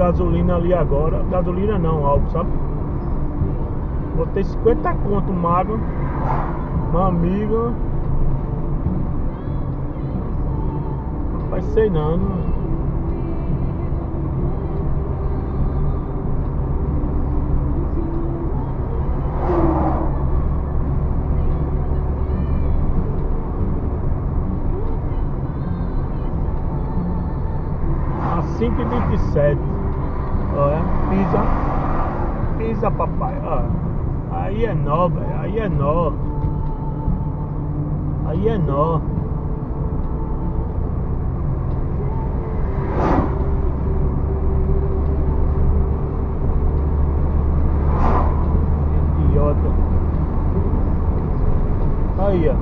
gasolina ali agora. Gasolina não, álcool, sabe? Botei 50 conto mago. Uma amiga. Rapaz, sei não. não- A 5h27. Olha, pisa. Pisa, papai. Ó. Aí é nó, velho. Aí é nó. Aí é nó. Idiota. Aí, ó.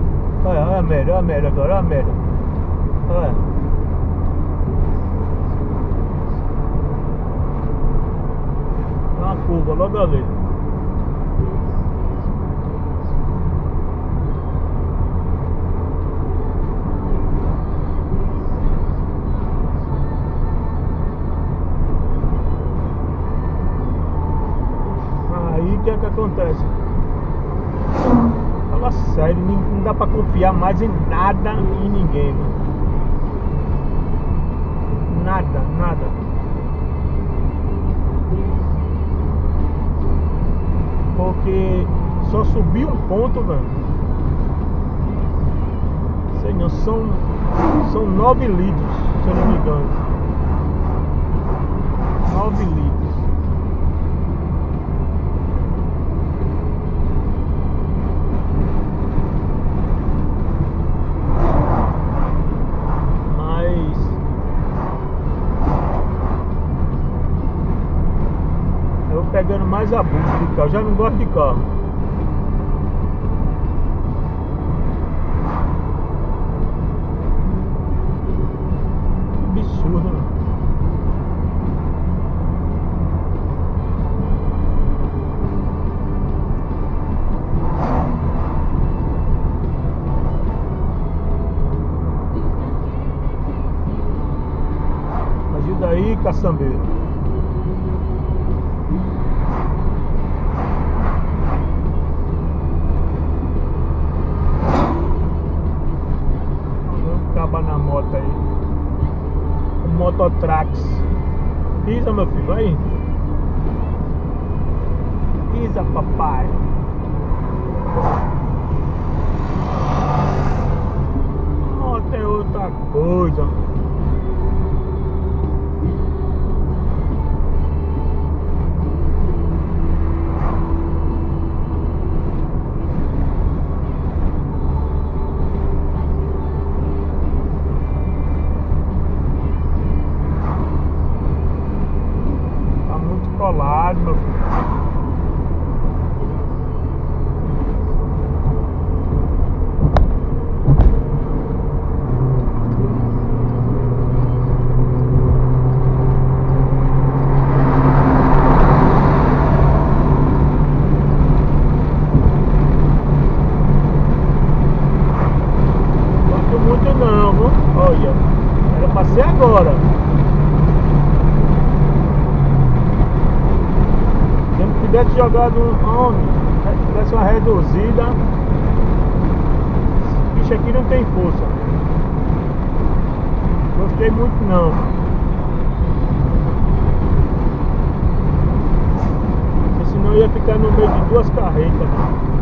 Olha, olha a merda, olha a merda agora, olha a merda. Olha. Uma curva logo ali. Aí o que é que acontece? Fala sério, não dá pra confiar mais em nada e ninguém, mano. Só subiu um ponto, velho. Sei não, são, são nove litros, se eu não me engano. Nove litros. Pegando mais abuso de carro, já não gosto de carro. Absurdo, né? Ajuda aí, caçambeiro. Vamos acabar na moto aí. Mototrax. Pisa, meu filho, aí. Pisa, papai. Moto é outra coisa. Tá muito colado, meu filho. Gosto muito não, viu? Olha, era pra ser agora. Se eu tivesse jogado onde? Se tivesse uma reduzida. Esse bicho aqui não tem força. Gostei muito não. Porque senão ia ficar no meio de duas carretas.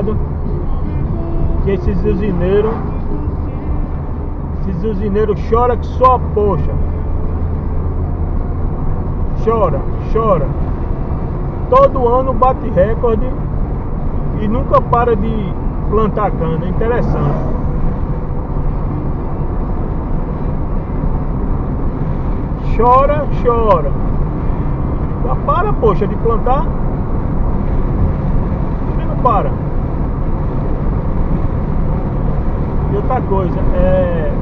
Engraçado que esses usineiros, esses usineiros choram que só poxa. Chora, chora. Todo ano bate recorde e nunca para de plantar cana. Interessante. Chora, chora. Para, poxa, de plantar. Não para? E outra coisa, é.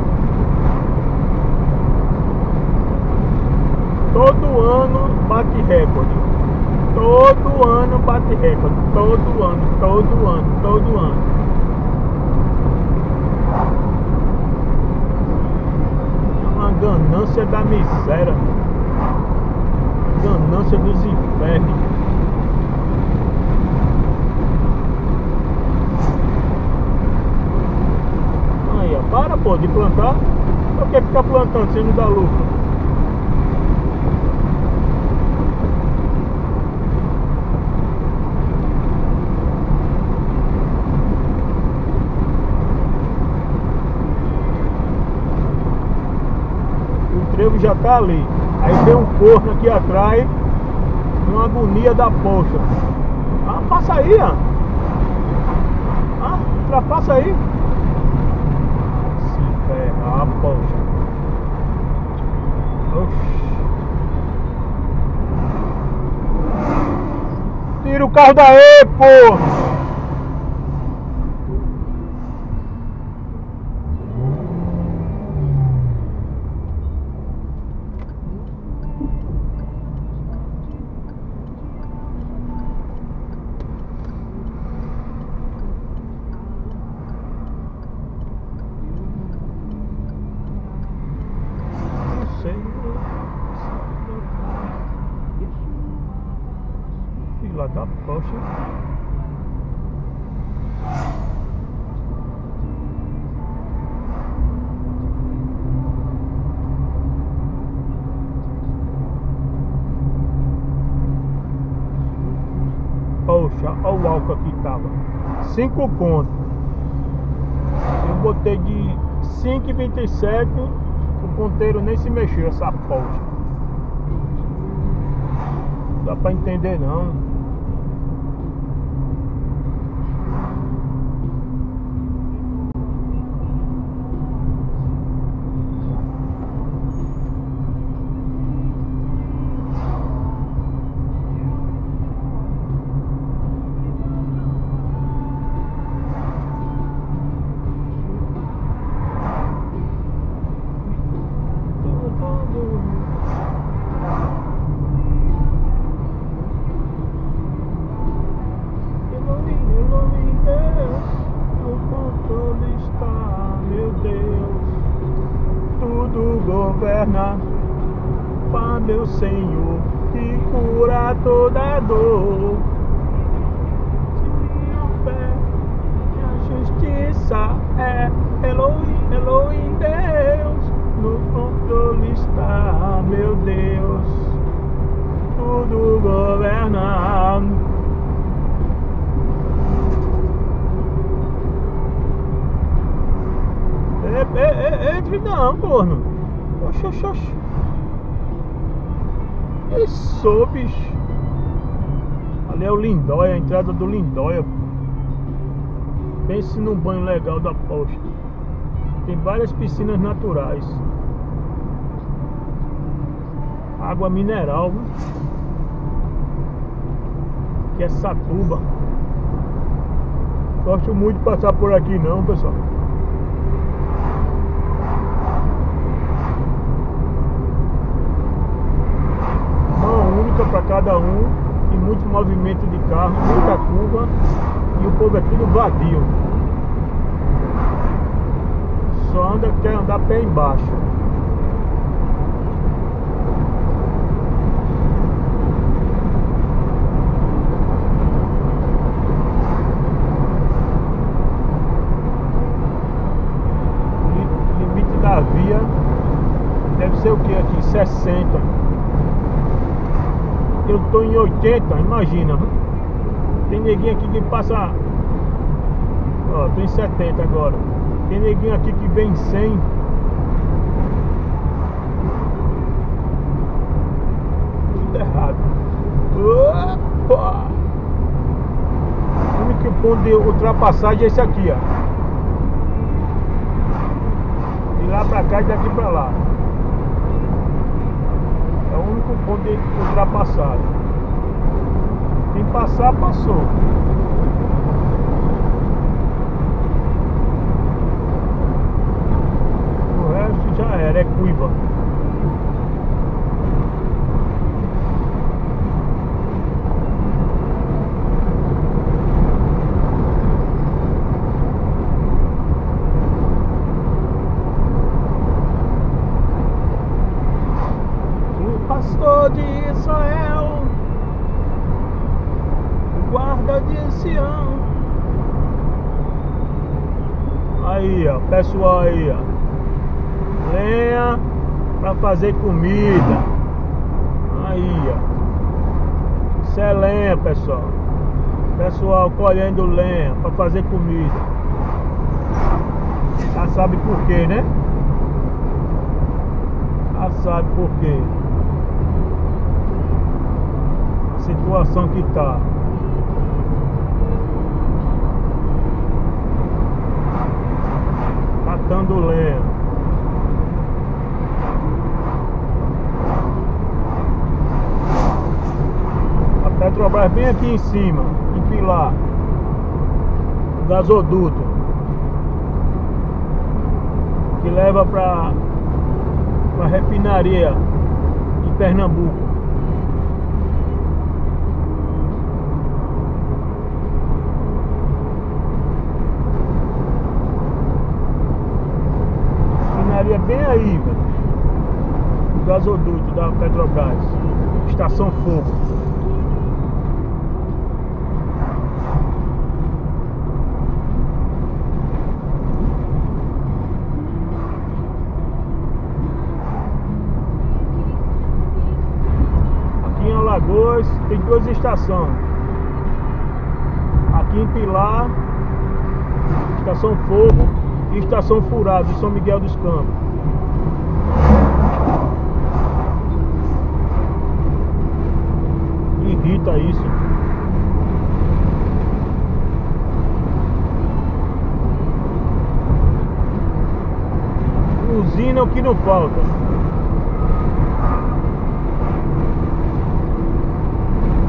Todo ano bate recorde. Todo ano bate recorde. Todo ano, todo ano, todo ano. É uma ganância da miséria. Ganância dos infernos. Aí, ó, para de plantar. Por que ficar plantando sem não dar lucro? O trevo já tá ali. Aí tem um corno aqui atrás. Uma agonia da poxa. Ah, passa aí, ó. Ah, ultrapassa aí. Poxa. Oxi. Tira o carro daí, pô! Não sei. Filha da poxa. Poxa, olha o álcool aqui tava. 5 conto. Eu botei de 5,27. O ponteiro nem se mexeu essa poxa. Dá pra entender não. Cura toda dor. Se minha fé, minha justiça é Elohim, Elohim, Deus, no controle está, meu Deus. Tudo governa. É, é, é, entre não, corno. Oxe, oxe, oxe. Isso, bicho. Ali é o Lindóia, a entrada do Lindóia. Pense num banho legal da posta. Tem várias piscinas naturais. Água mineral, viu? Que é Satuba. Gosto muito de passar por aqui não, pessoal. Para cada um e muito movimento de carro, muita curva. E o povo é tudo vadio. Só anda, quer andar pé embaixo. Li- Limite da via deve ser o que aqui? 60. 80, imagina. Tem neguinho aqui que passa. Ó, tô em 70 agora. Tem neguinho aqui que vem em 100. Tudo errado. Opa! O único ponto de ultrapassagem é esse aqui, ó. De lá pra cá e daqui pra lá. É o único ponto de ultrapassagem. Quem passar, passou. O resto já era, é cuiva. O pastor de Israel, de Sião. Aí, ó, pessoal aí, ó. Lenha pra fazer comida. Aí, ó. Isso é lenha, pessoal. Pessoal colhendo lenha pra fazer comida. Já sabe por quê, né? Já sabe por quê. A situação que tá. Lenha. A Petrobras bem aqui em cima, em Pilar. O gasoduto. Que leva pra, pra refinaria em Pernambuco. Refinaria bem aí, velho. O gasoduto da Petrobras. Estação Fogo. Aqui em Alagoas tem duas estações. Aqui em Pilar, Estação Fogo Estação Furado, de São Miguel dos Campos. Irrita isso. Usina é o que não falta.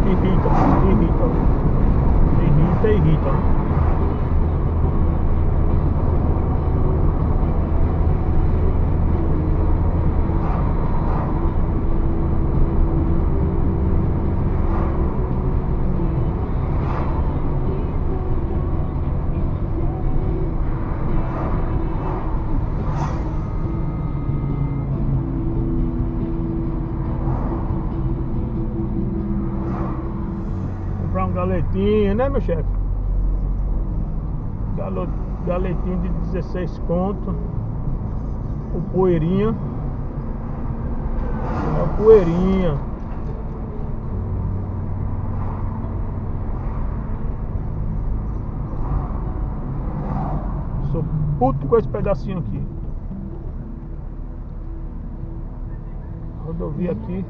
Irrita, irrita. Irrita, irrita. Galetinho, né meu chefe? Galetinho de 16 conto. O poeirinha. É o poeirinha. Sou puto com esse pedacinho aqui. Rodovia aqui.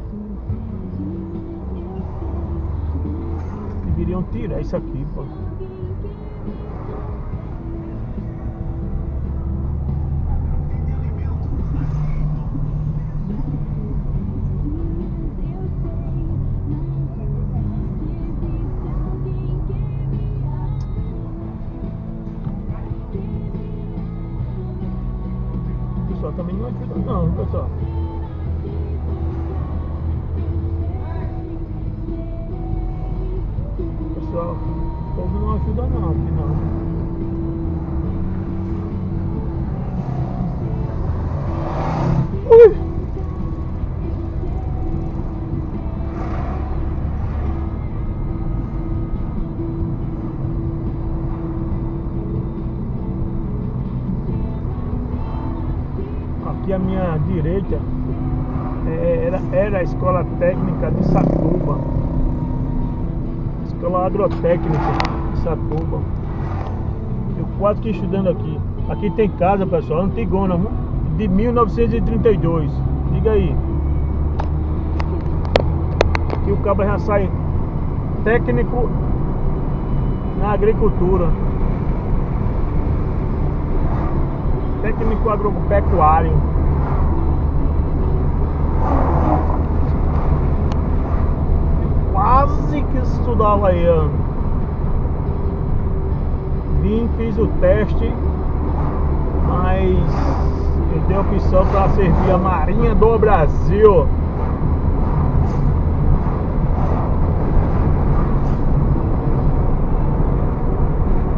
Deveriam tirar isso aqui, pô. Pessoal também não ajuda não, pessoal. O pessoal ajuda não aqui não. Ui. Aqui à minha direita é, era, era a escola técnica de Satuba. Escola agrotécnica de Satuba. Eu quase que estudando aqui. Aqui tem casa, pessoal, antigona, de 1932. Diga aí. Aqui o cabo já sai técnico na agricultura. Técnico agropecuário. Quase que estudava aí. Vim, fiz o teste, mas ele tem opção para servir a Marinha do Brasil.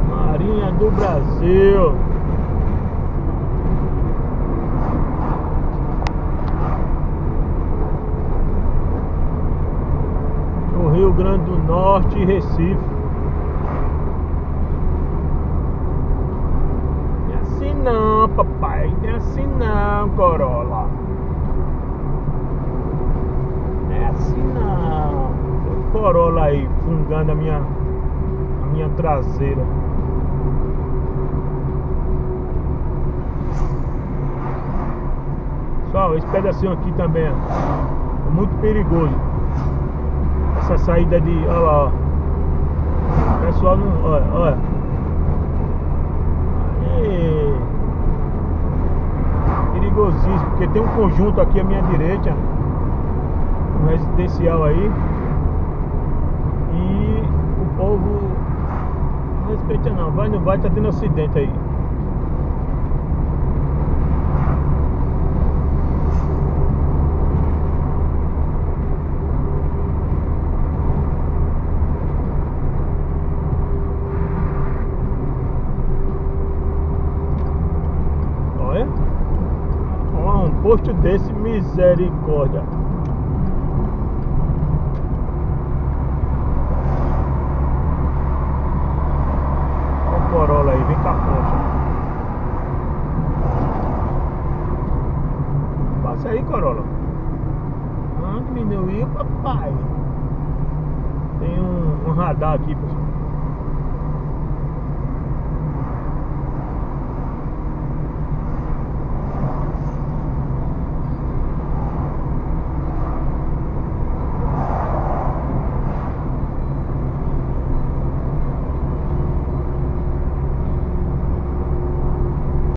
Marinha do Brasil. No Rio Grande do Norte e Recife. não, papai. É assim não, Corolla. Não é assim não. Corolla aí, fungando a minha, a minha traseira. Pessoal, esse pedacinho aqui também é muito perigoso. Essa saída de. Olha lá, ó. Pessoal não. Olha, olha. Porque tem um conjunto aqui à minha direita, um residencial aí, e o povo não respeita não, vai não vai, tá tendo acidente aí. Posto desse, misericórdia. Olha o Corolla aí, vem cá, poxa. Passa aí, Corolla. Ah, diminuiu, papai. Tem um, um radar aqui, pessoal.